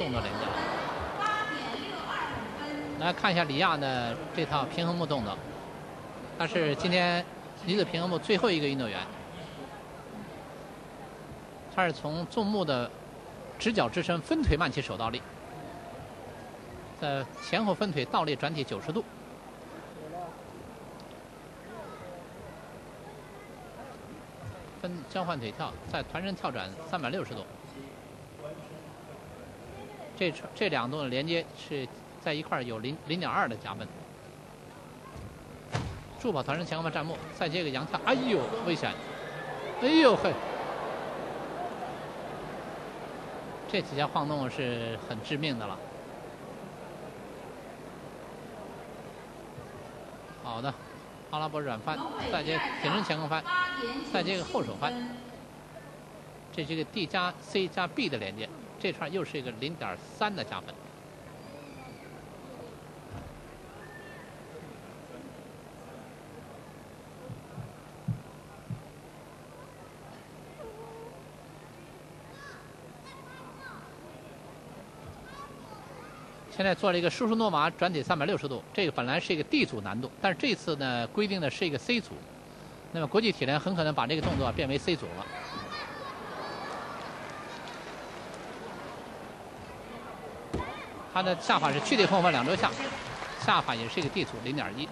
动作连接了。来看一下李亚的这套平衡木动作，他是今天女子平衡木最后一个运动员，他是从纵木的直角支撑分腿慢起手倒立，在前后分腿倒立转体九十度。分交换腿跳，在团身跳转三百六十度。这这两动的连接是在一块儿有零零点二的加分。助跑团身前后翻站木，再接个仰跳，哎呦危险！哎呦嘿，这几下晃动是很致命的了。好的。阿拉伯软翻，再接挺身前空翻，再接个后手翻，这是一个 D 加 C 加 B 的连接，这串又是一个零点三的加分。现在做了一个舒舒诺玛转体三百六十度，这个本来是一个 D 组难度，但是这次呢规定的是一个 C 组，那么国际体联很可能把这个动作变为 C 组了。他的下法是躯体后翻两周下，下法也是一个地图零点一。